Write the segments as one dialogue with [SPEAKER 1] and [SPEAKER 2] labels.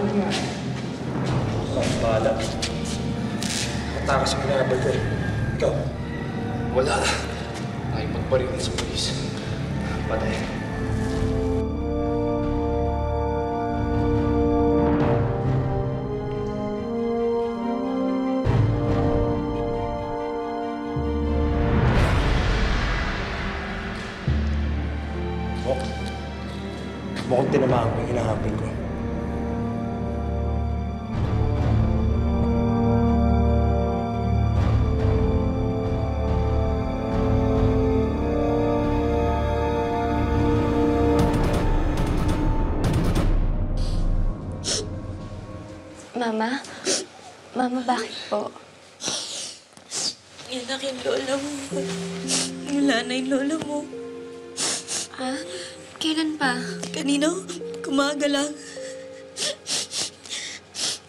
[SPEAKER 1] Ang bala. Mataka sa pinabal ko. Ikaw? Wala. Ay magparilin sa polis. Patay.
[SPEAKER 2] Mukhang tinamaan ko yung hinahapin ko.
[SPEAKER 3] Mama? Mama, bakit po?
[SPEAKER 4] Yan ang yung lola mo. Wala na yung lola mo.
[SPEAKER 3] Ha? Kailan pa?
[SPEAKER 4] Kanino? Kumaga lang.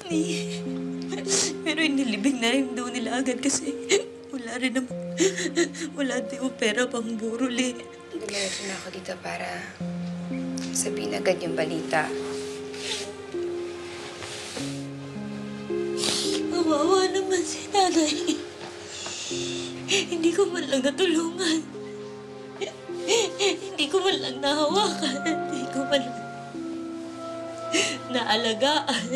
[SPEAKER 4] Ni... Pero inilibing na rin daw nila agad kasi wala rin naman. Wala din yung pera pang burol eh.
[SPEAKER 5] Na ako dito para sabihin agad yung balita.
[SPEAKER 4] Kawawa naman si nanay. Hindi ko man lang natulungan. Hindi ko man lang nahawakan. Hindi ko man lang naalagaan.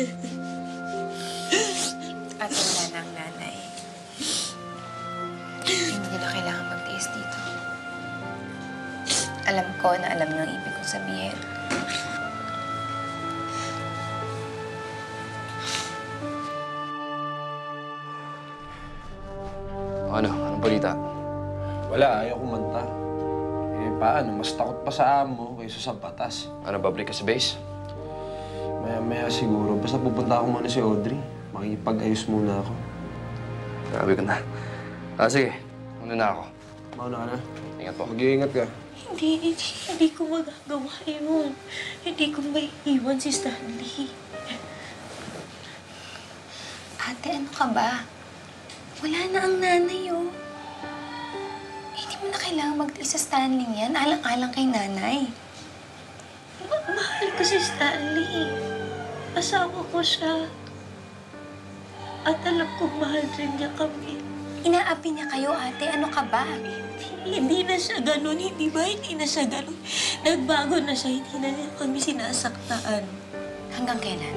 [SPEAKER 5] At wala na ang nanay. Hindi na kailangan magtiis dito. Alam ko na alam niyo ang ibig kong sabihin.
[SPEAKER 1] Ano? Anong balita?
[SPEAKER 2] Wala, ayaw kumanta. Eh, paano? Mas takot pa sa amo kaysa sa batas.
[SPEAKER 1] Ano, babalik ka sa base?
[SPEAKER 2] Maya-maya siguro. Basta pupunta ako muna si Audrey. Makikipag-ayos muna ako.
[SPEAKER 1] Grabe ka na. Ah, sige. Una na ako.
[SPEAKER 2] Mauna ka na.
[SPEAKER 1] Ingat po.
[SPEAKER 2] Mag-iingat ka.
[SPEAKER 4] Hindi, hindi, hindi ko magagawa yun. Hindi ko may iwan si Stanley.
[SPEAKER 5] Ate, ano ka ba? Wala na ang nanay, oh. Hindi mo na kailangan magtiis sa Stanley yan. Alang-alang kay nanay.
[SPEAKER 4] Ma- mahal ko si Stanley. Asawa ko siya. At alam kong mahal rin niya kami.
[SPEAKER 5] Inaapi niya kayo, ate. Ano ka ba?
[SPEAKER 4] Hindi na siya ganun, hindi ba? Hindi na siya ganun. Nagbago na siya, hindi na niya kami sinasaktaan.
[SPEAKER 5] Hanggang kailan?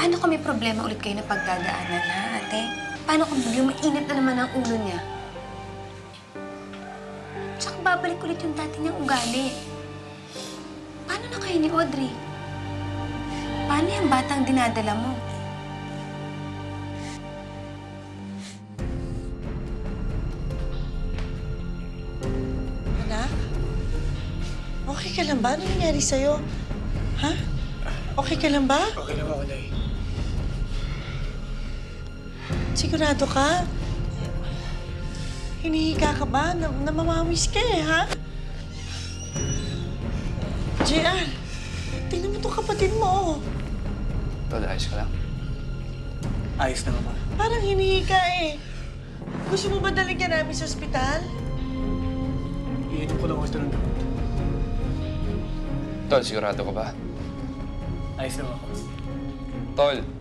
[SPEAKER 5] Paano may problema ulit kayo na pagdadaanan, ha, ate? Paano kung biglang mainit na naman ang ulo niya? Tsaka babalik ulit yung dati niyang ugali. Paano na kayo ni Audrey? Paano yung batang dinadala mo?
[SPEAKER 4] Anak? Okay ka lang ba? Ano nangyari sa'yo? Ha? Okay ka lang ba?
[SPEAKER 2] Okay lang ako, Nay.
[SPEAKER 4] Sigurado ka? Hinihika ka ba? Na namamawis ka eh, ha? JR, tingnan mo itong kapatid mo, oh.
[SPEAKER 1] Tol, ayos ka lang.
[SPEAKER 2] Ayos na ba?
[SPEAKER 4] Parang hinihika eh. Gusto mo ba daligyan namin sa ospital?
[SPEAKER 2] Iinom ko lang gusto ng gamot.
[SPEAKER 1] Tol, sigurado ka ba?
[SPEAKER 2] Ayos na ako.
[SPEAKER 1] Tol!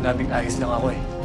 [SPEAKER 2] Sinabing ayos lang ako eh.